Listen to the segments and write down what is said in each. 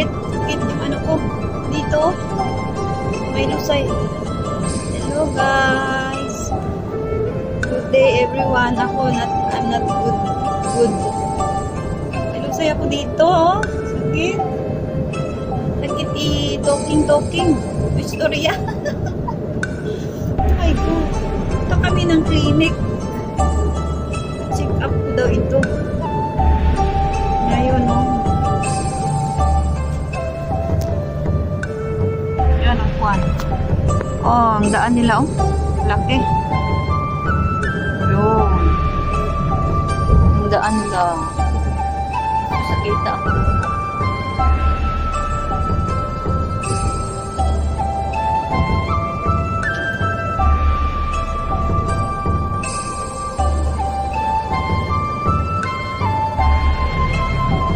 sakit. Sakit yung ano ko. Dito. May lusay. Hello guys. Good day everyone. Ako, not, I'm not good. Good. May lusay ako dito. Oh. Sakit. Sakit i-talking-talking. Istorya. Ay ko. Ito kami ng clinic. Check up ko daw ito. Oh, ang daan nila, oh. Laki. Yun. Ang daan nila. Sa kita.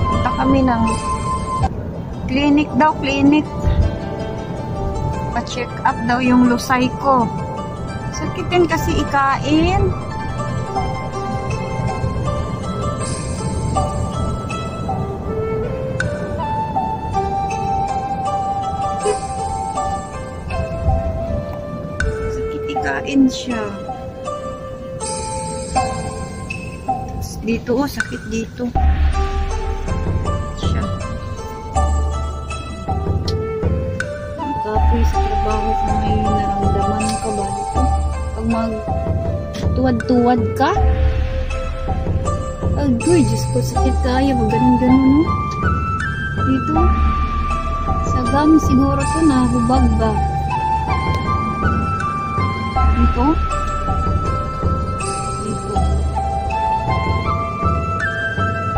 Punta kami ng clinic daw, clinic. Pa-check up daw yung lusay ko. Sakit din kasi ikain. Sakit ikain siya. Dito oh, sakit dito. Kapoy sa trabaho kung may naramdaman ka ba dito? Pag mag tuwad-tuwad ka? Agoy, Diyos ko, sakit kaya. Pag ganun-ganun, no? Dito. Sa gam siguro to nahubag ba? Dito? Dito.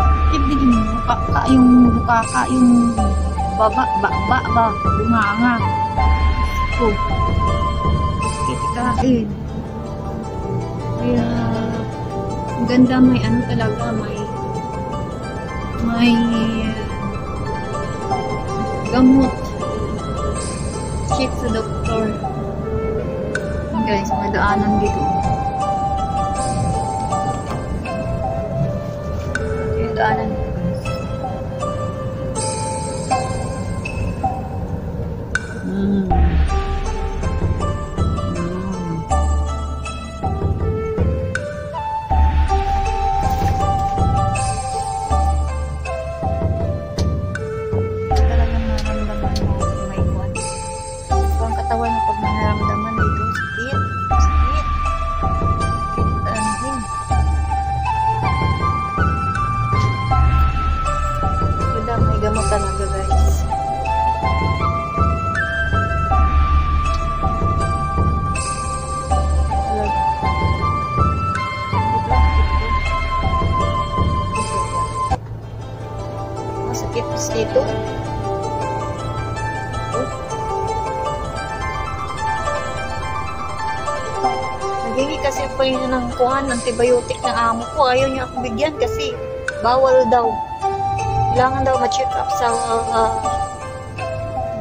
Sakit din yung mukha ka, yung mukha ka, yung baba, ba, ba, ba, bunganga. Ko. Sakit kain. Kaya, ang ganda may ano talaga, may may gamot. Check sa doktor. Yun guys, may daanan dito. Ito yung daanan Nagingi kasi pa yun ng kuhan, antibiotic ng amo ko. Ayaw niya ako bigyan kasi bawal daw. Kailangan daw ma-check up sa uh,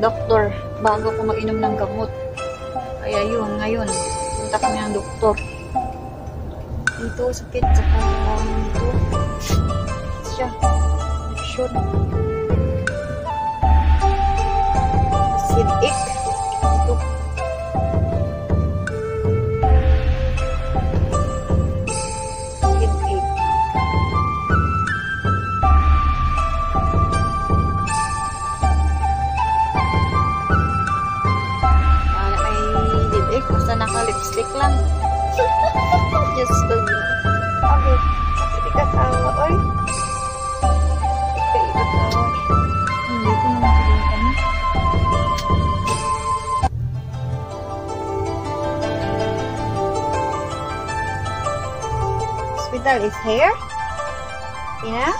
doktor bago ko mainom ng gamot. Kaya yun, ngayon, punta kami ng doktor. Dito, sakit, saka dito. Siya, infection. Acidic. Hospital is here? Yeah?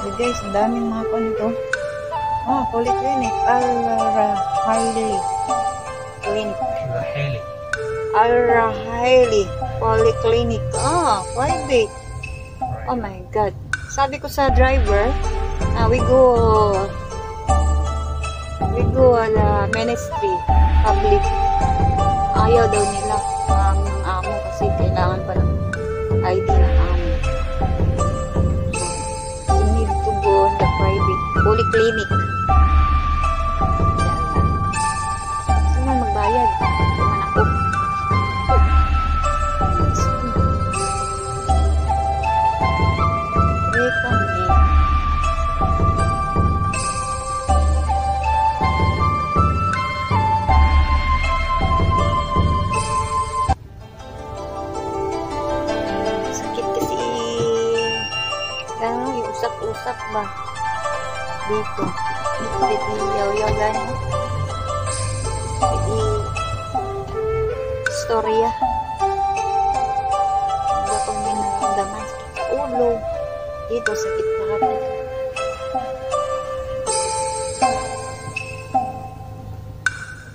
Hey guys, daming mga kwan ito. Oh, polyclinic. Al-Rahili. Clinic. Raheli. Al-Rahili Polyclinic. Ah, private. Oh my God. Sabi ko sa driver, ah, we go, spiritual uh, ministry, public. Ayaw daw nila ang um, amo kasi kailangan pa ng ID ng amo. So, you need to go on the private polyclinic. Usap-usap ba? Dito. Pwede yaw-yaw gano'n. Pwede storya. Hindi ako may naramdaman. Sakit sa ulo. Dito, sakit lahat.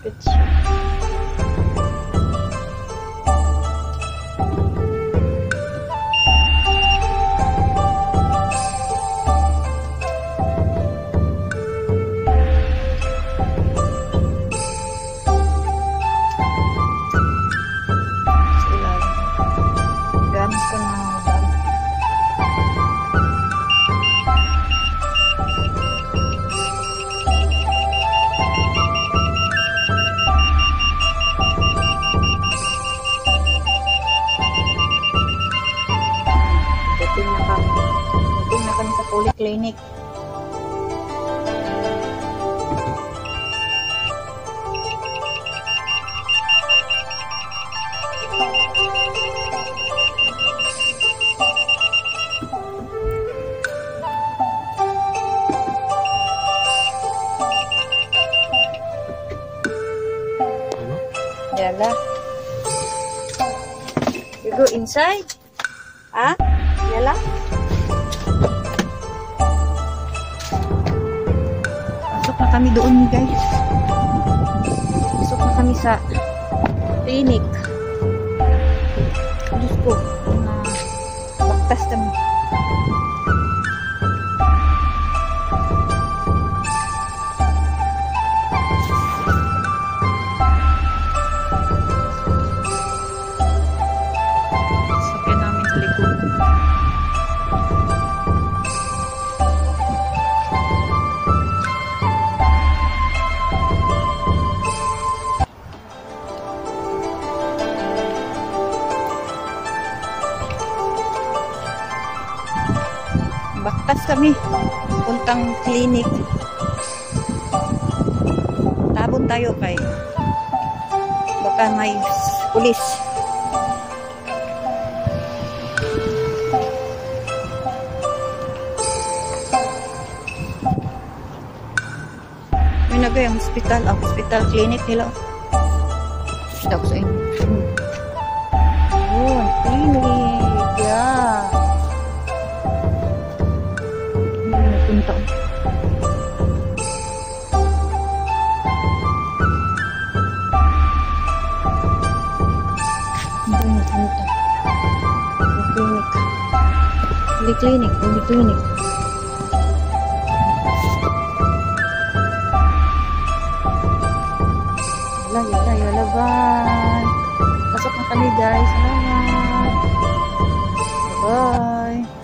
Good polyclinic. Yala. You go inside? Ah? Yala? Kami doon, guys. Pasok na kami sa clinic. Diyos ko, mga baktas kami. Baktas kami. Puntang clinic. Tabon tayo kay baka may pulis. May nagay ang hospital, ang hospital clinic nila. Gusto ko sa inyo. Oh, clinic. Nagpunta. Hindi nagpunta. Ang clinic. Hindi clinic, hindi clinic. Yala, yala, yala, bye. Pasok na kami, guys. Salamat. Bye.